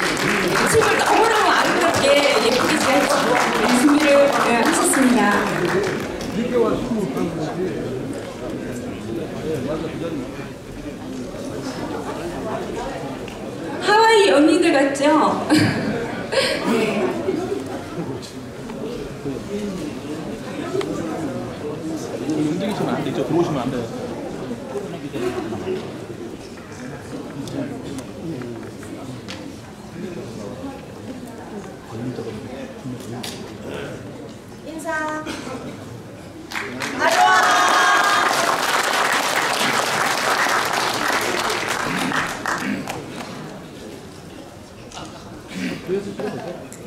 춤을 너무너무 아름답게 예쁘게 잘 준비를 네, 하셨습니다. 하와이 연인들 같죠? 네. 움직이시면 안 되죠. 들어오시면 안 돼요. 아,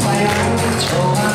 좋아요. 좋아